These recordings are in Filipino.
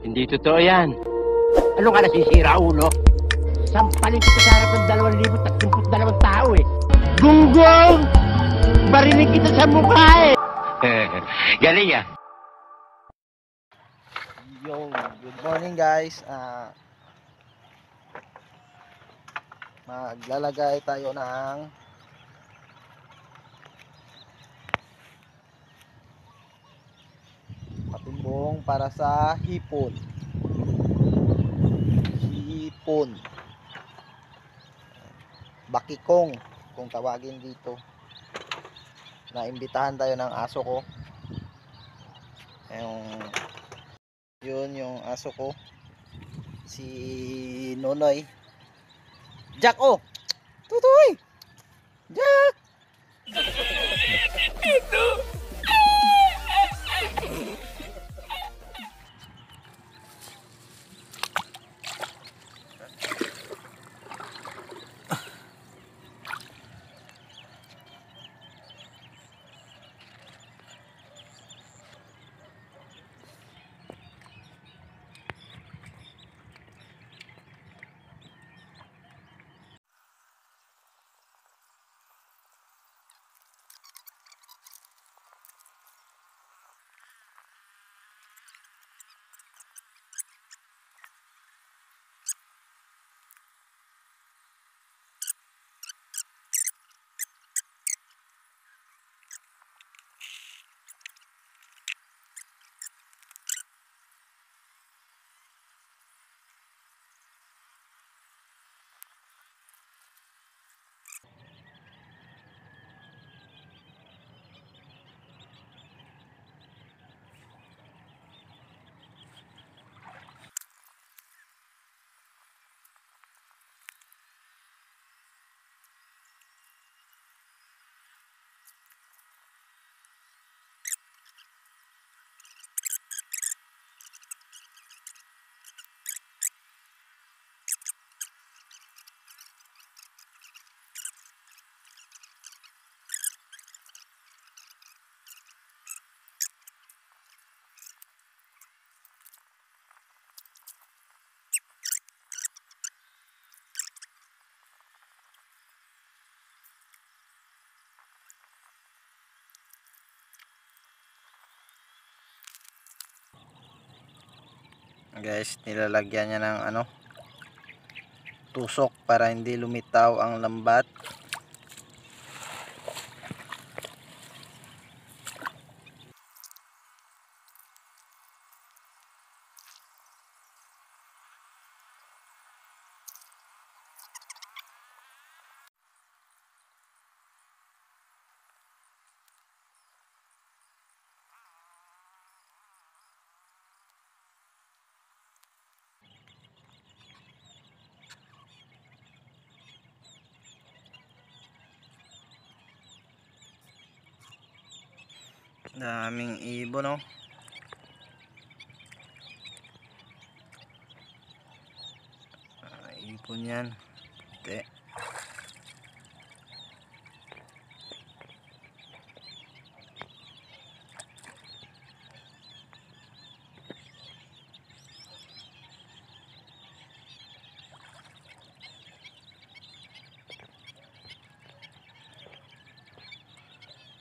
Hindi totoo yan. Ano ka nasisira, ulo? Sampalin kita sa harap ng dalawang libo tatlumput dalawang tao eh. Gunggong! Barinig kita sa mukha eh! Galing ah. Yo, good morning guys. Ah maglalagay tayo ng patimbong para sa hipon. Hipon. Bakikong kung tawagin dito. Naimbitahan tayo ng aso ko. Yung yun yung aso ko si Nonoy Jack oh tutoy Jack guys nilalagyan niya ng ano tusok para hindi lumitaw ang lambat daming ibon no? Ah, ibon yan. Puti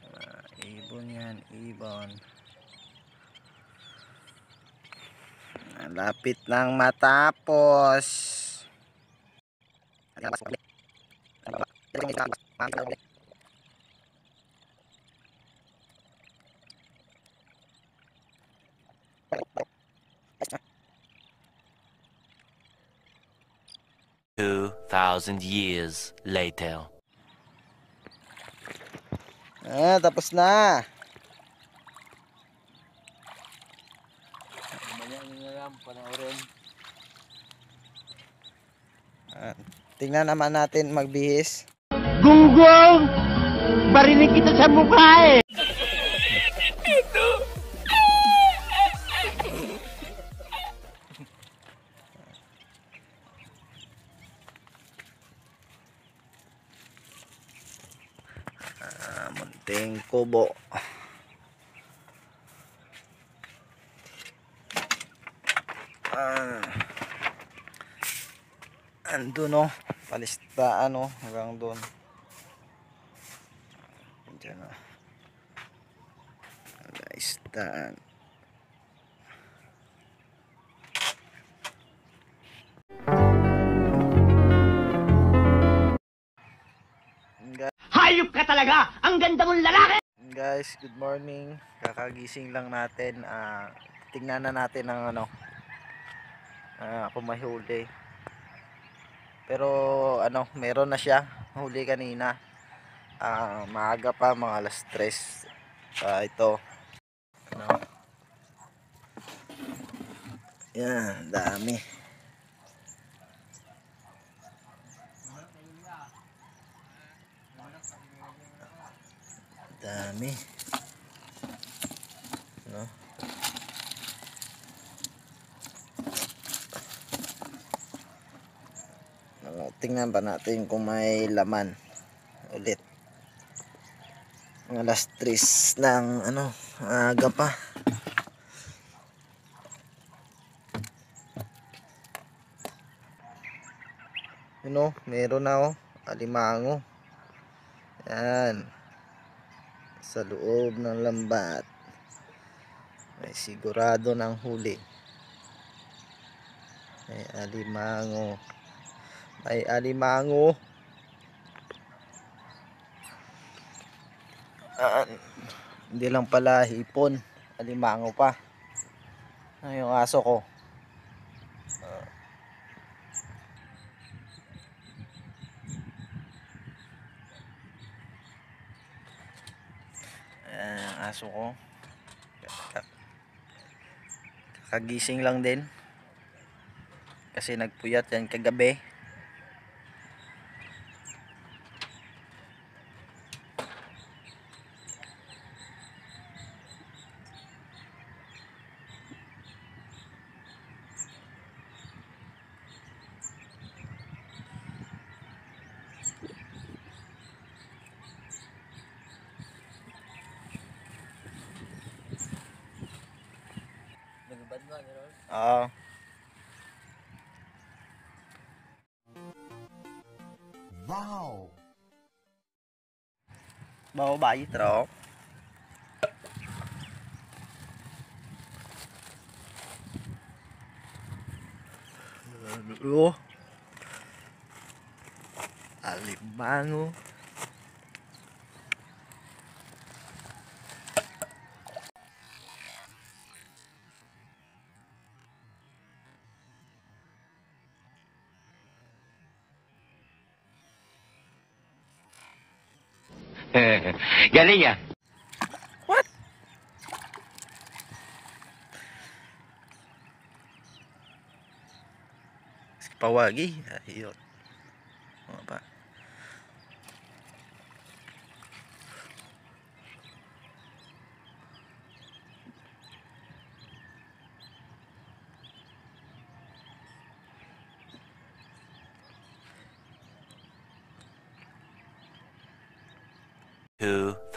Ah, ibon yan ibon Lapit nang matapos. Two thousand years later. Ah, tapos na. Ah, tingnan naman natin magbihis. Gunggong! Barinig kita sa mukha eh! Ah, munting kubo. Ah. Ando no? Palistaan no hanggang doon. Diyan na palistaan Hayop ka talaga! Ang ganda mong lalaki! guys good morning. Kakagising lang natin. Ah tingnan na natin ang ano. Ah kung may huli pero ano meron na siya. Huli kanina. Ah maaga pa mga alas 3 ah ito. Ano? Yan dami. Dami tingnan pa natin kung may laman ulit. Alas 3 ng ano aga pa. You know, meron na oh alimango. Yan. Sa loob ng lambat. May sigurado ng huli. May alimango may alimango Ah, hindi lang pala hipon alimango pa ano yung aso ko. Ayan ang aso ko. Kakagising lang din. Kasi nagpuyat yan kagabi. ờ. À. wow. Bao bài trộn ờ, luôn. À, Alemán luôn. Galing ah. Pawagi. Ayun.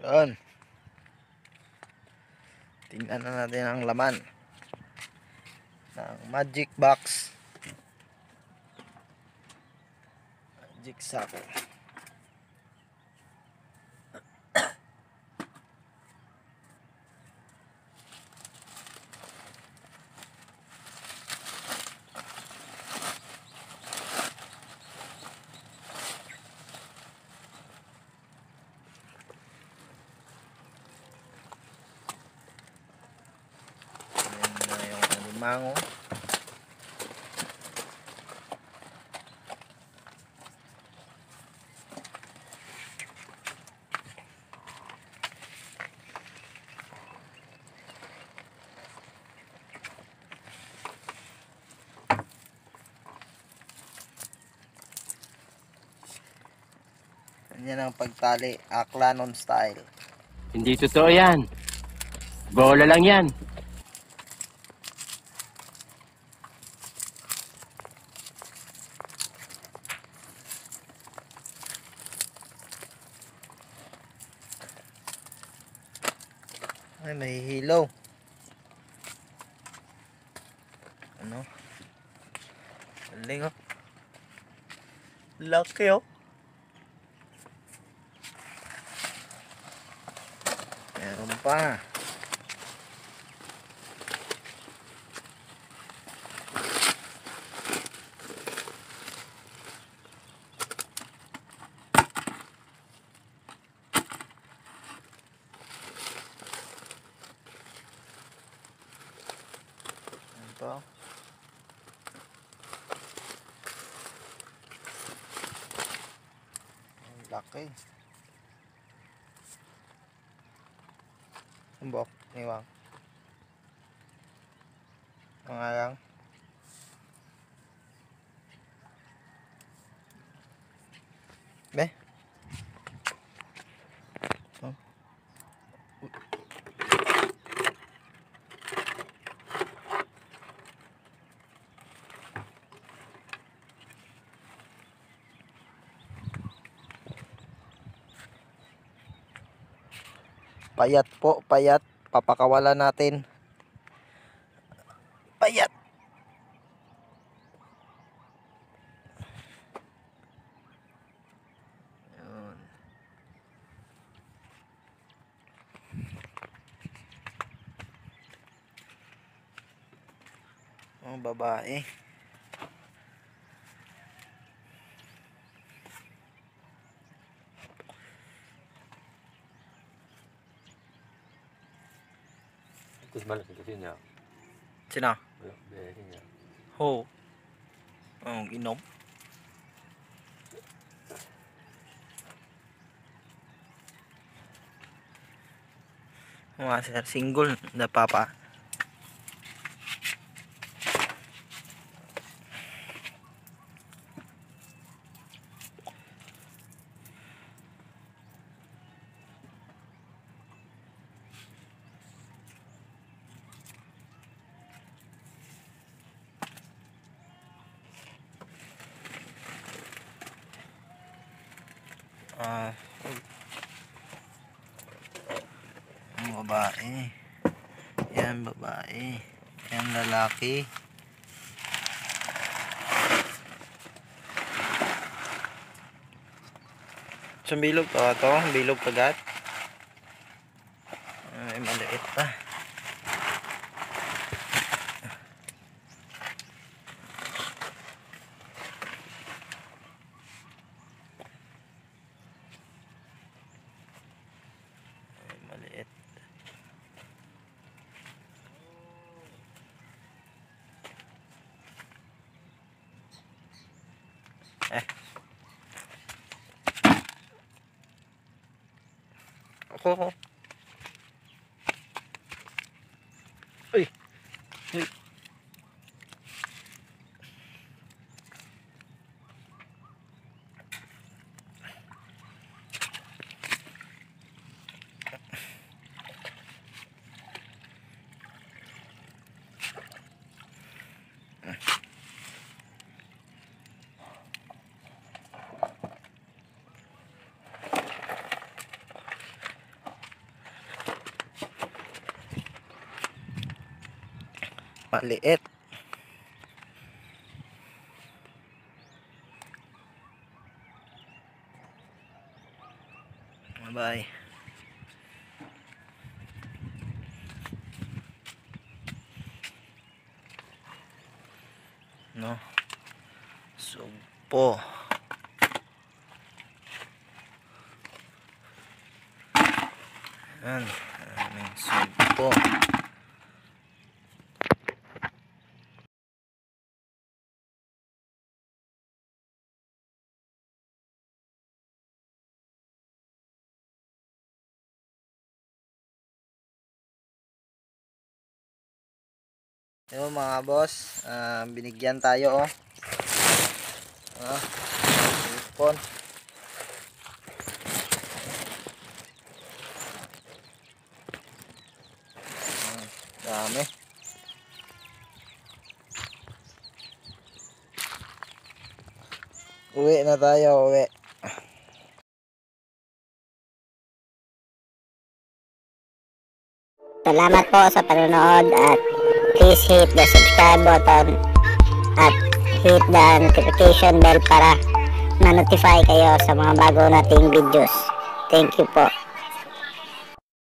Yun. Tingnan na natin ang laman ng magic box. Magic sack. Ayan na alimango. Yan ang pagtali, Aklanon style. Hindi totoo yan. Bola lang yan. Ay, may hilaw. Ano? Galing oh. Laki oh. Meron pa. Ito. Ang laki. Sumbok, niwang. Mga lang. Be? Oh. Payat po, payat. Papakawalan natin. Payat. Oh, babae. Terus malas kasi niya. Sino? Behin niya. Ho. Oh, inom. Mga sir, single na papa. Ah. Ang babae. Yan babae. Yan lalaki. Sa bilog pa to? Bilog kagat? 好 Maliit. Bye-bye. No. Sugpo. Yan. Aming sugpo. Yung mga boss, ah, binigyan tayo oh. Ah, ipon. Ah, dami. Uwi na tayo, uwi. Salamat po sa panonood at please hit the subscribe button at hit the notification bell para ma-notify kayo sa mga bago nating videos. Thank you po.